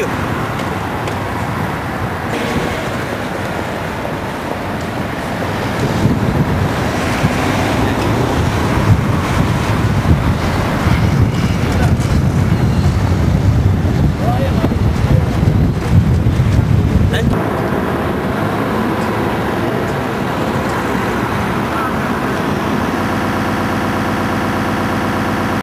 один.